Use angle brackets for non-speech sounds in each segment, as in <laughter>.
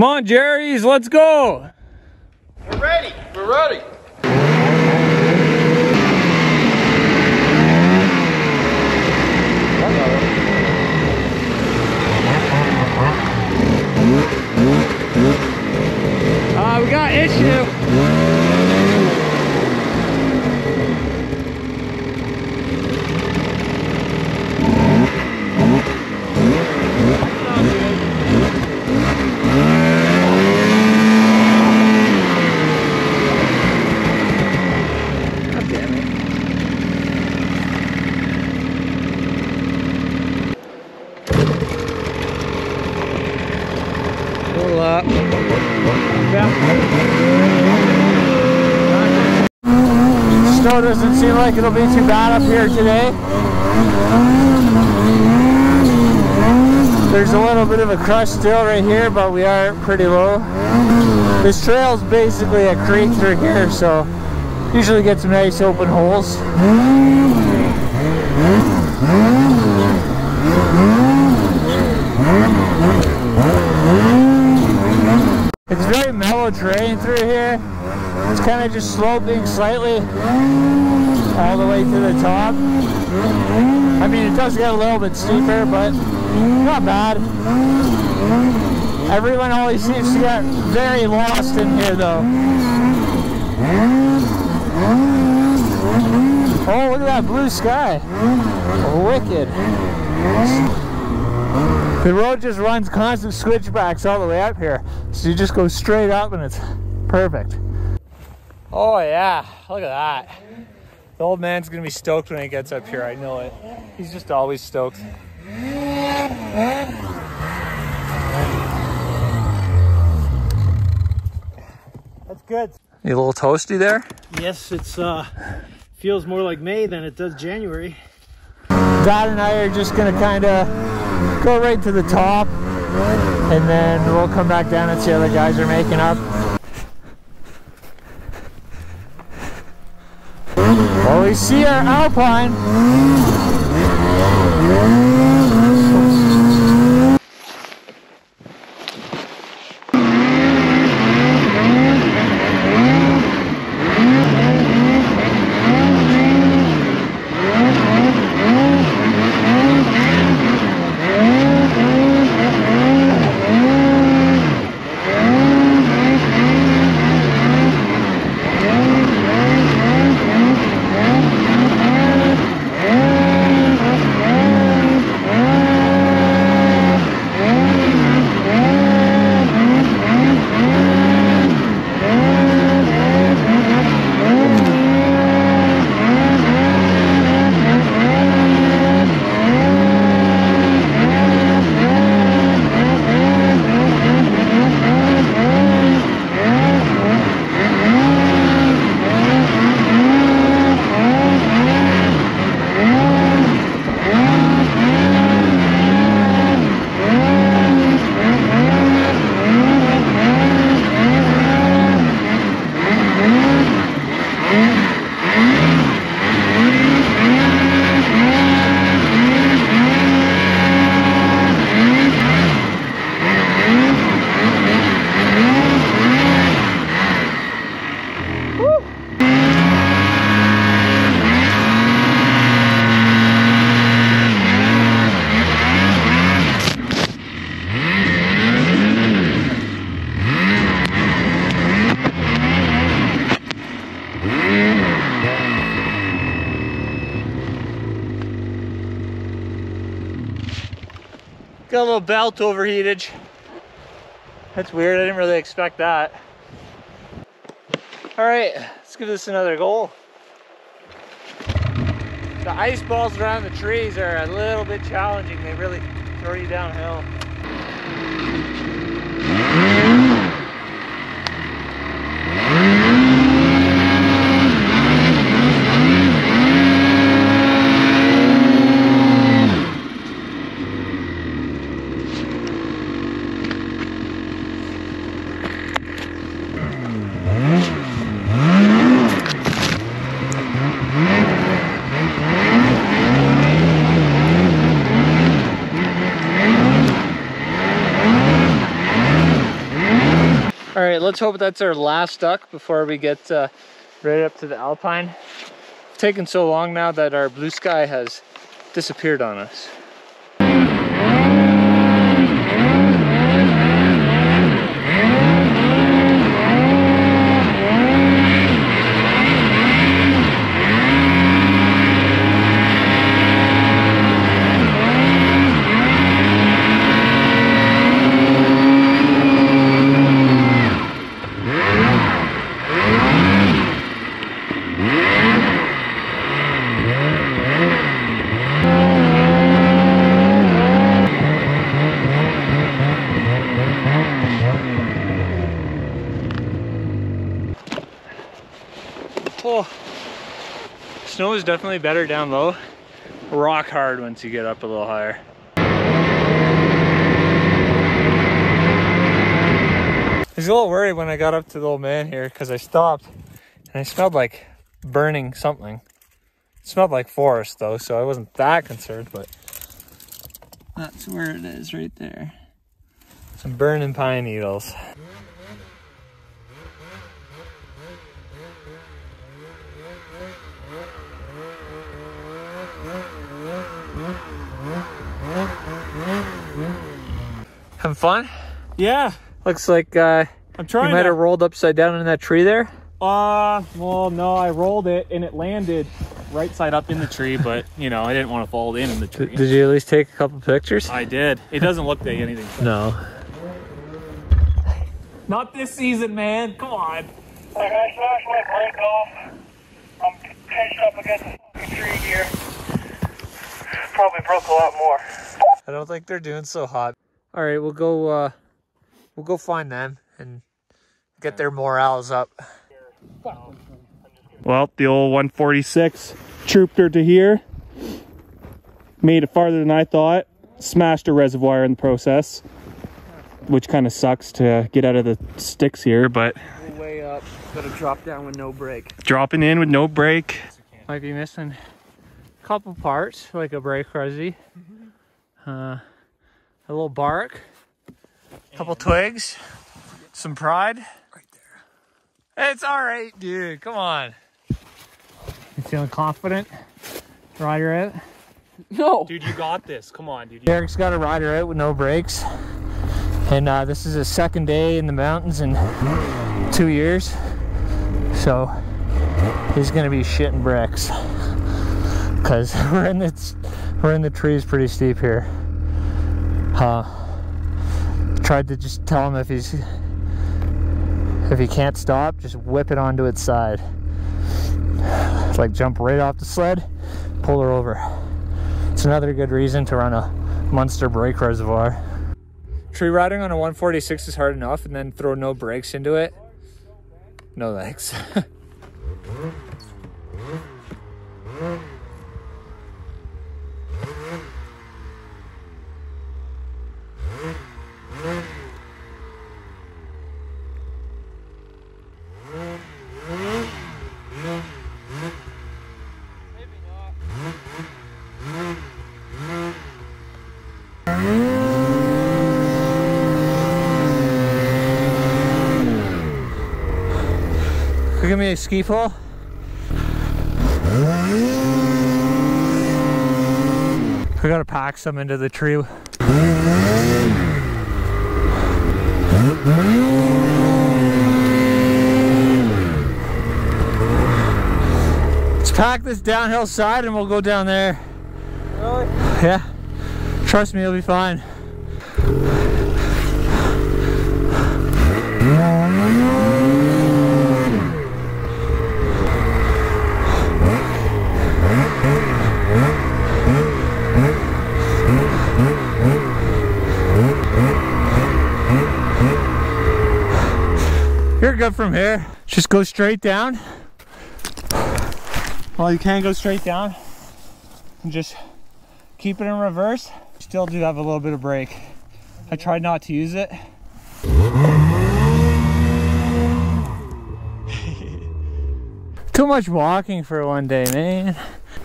Come on, Jerry's, let's go. We're ready. We're ready. Uh, we got issue. God damn it. Pull up. Snow doesn't seem like it'll be too bad up here today. There's a little bit of a crush still right here, but we are pretty low. This trail's basically a creek through here, so usually get some nice open holes. It's very terrain through here. It's kind of just sloping slightly all the way to the top. I mean, it does get a little bit steeper, but not bad. Everyone always seems to get very lost in here, though. Oh, look at that blue sky. Wicked. The road just runs constant switchbacks all the way up here. So you just go straight up and it's perfect. Oh yeah, look at that. The old man's gonna be stoked when he gets up here, I know it. He's just always stoked. That's good. You a little toasty there? Yes, it's uh feels more like May than it does January. Dad and I are just gonna kind of go right to the top, and then we'll come back down and see how the guys are making up. Well, we see our Alpine. Got a little belt overheated. That's weird, I didn't really expect that. All right, let's give this another go. The ice balls around the trees are a little bit challenging. They really throw you downhill. All right, let's hope that's our last duck before we get uh, right up to the Alpine. It's taken so long now that our blue sky has disappeared on us. Snow is definitely better down low. Rock hard once you get up a little higher. I was a little worried when I got up to the old man here because I stopped and I smelled like burning something. It smelled like forest though, so I wasn't that concerned, but that's where it is right there. Some burning pine needles. Fun? Yeah, Looks like uh, I'm trying. you might to. have rolled upside down in that tree there. Uh, well, no, I rolled it and it landed right side up in the tree, but you know, I didn't want to fall in in the tree. <laughs> Did you at least take a couple pictures? I did. It doesn't look like anything. No. Not this season, man. Come on. Like I smashed my brake off. I'm pinched up against the tree here. Probably broke a lot more. I don't think they're doing so hot. All right, we'll go. Uh, we'll go find them and get their morales up. Well, the old 146 trooped her to here. Made it farther than I thought. Smashed a reservoir in the process, which kind of sucks to get out of the sticks here, but Way up, gotta drop down with no brake. dropping in with no brake. Might be missing a couple parts, like a brake resi, uh, a little bark, a couple twigs, some pride. Right there. It's all right, dude. Come on. You feeling confident? Rider out. No! Dude, you got this. Come on, dude. Derek's got a rider out with no brakes. And uh, this is his second day in the mountains in two years. So he's gonna be shitting bricks. Cause <laughs> we're in the we're in the trees pretty steep here. Uh, tried to just tell him if he's if he can't stop, just whip it onto its side. Like jump right off the sled, pull her over. It's another good reason to run a Munster brake reservoir. Tree riding on a 146 is hard enough, and then throw no brakes into it. No thanks. <laughs> Give me a ski pole. We gotta pack some into the tree. Let's pack this downhill side and we'll go down there. Really? Yeah. Trust me, it'll be fine. You're from here. Just go straight down. Well, you can go straight down. And just keep it in reverse. Still do have a little bit of brake. I tried not to use it. <laughs> Too much walking for one day, man.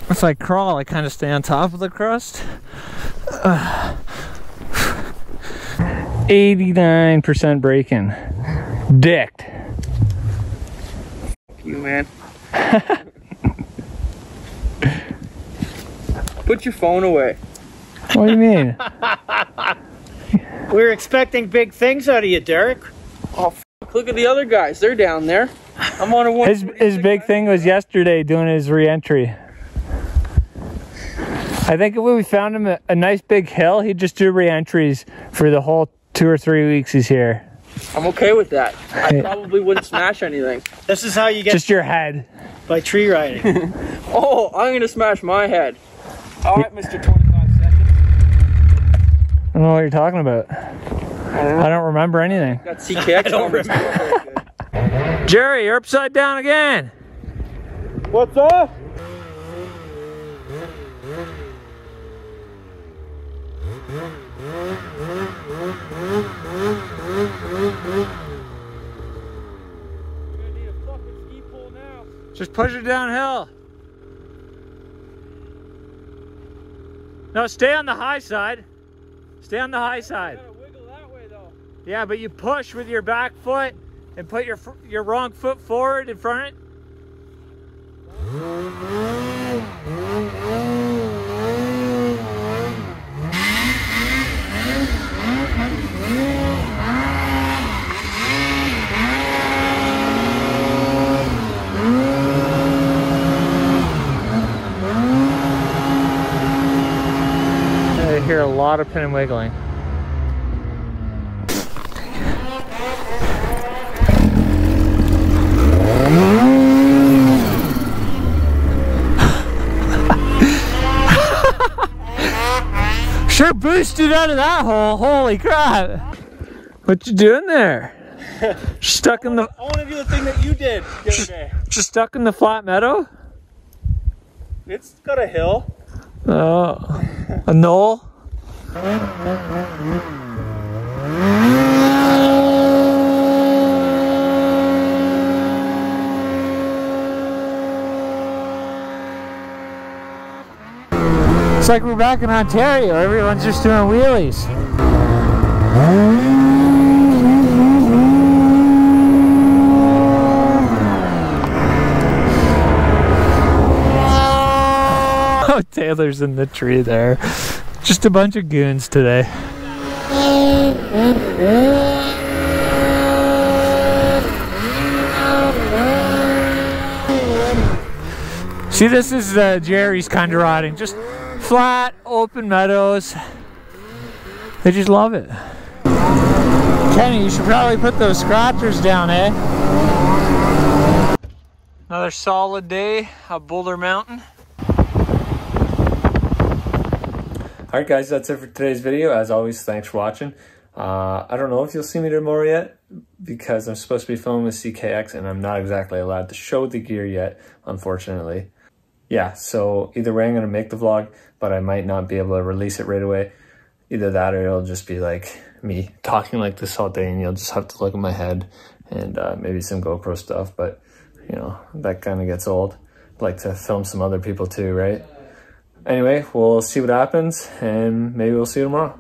If I crawl, I kind of stay on top of the crust. <sighs> 89% braking. Dicked. You man. <laughs> Put your phone away. What do you mean? we are expecting big things out of you, Derek. Oh, f- look at the other guys. They're down there. I'm on a one. His his big thing was yesterday doing his re-entry. I think when we found him a, a nice big hill, he'd just do re-entries for the whole two or three weeks he's here. I'm okay with that. I probably wouldn't smash anything. This is how you get Just your head. by tree riding. <laughs> Oh, I'm gonna smash my head. All right, Mr. 25 seconds. I don't know what you're talking about. I don't remember anything. Got CKX helmets. Very good. Jerry, you're upside down again. What's up? Just push it downhill. No, stay on the high side. Stay on the high side. Yeah, but you push with your back foot and put your your wrong foot forward in front. I hear a lot of pin and wiggling. Sure boosted out of that hole. Holy crap. What you doing there? <laughs> stuck in the I want to do the thing that you did the other day. just stuck in the flat meadow? It's got a hill. Oh. A knoll? It's like we're back in Ontario. Everyone's just doing wheelies. <laughs> Oh, Taylor's in the tree there. Just a bunch of goons today. See, this is uh, Jerry's kind of riding. Just flat, open meadows. They just love it. Kenny, you should probably put those scratchers down, eh? Another solid day at Boulder Mountain. Alright guys, that's it for today's video. As always, thanks for watching. Uh, I don't know if you'll see me tomorrow yet because I'm supposed to be filming with CKX and I'm not exactly allowed to show the gear yet, unfortunately. Yeah, so either way I'm going to make the vlog, but I might not be able to release it right away. Either that or it'll just be like me talking like this all day and you'll just have to look at my head and uh, maybe some GoPro stuff, but you know, that kind of gets old. I'd like to film some other people too, right? Anyway, we'll see what happens and maybe we'll see you tomorrow.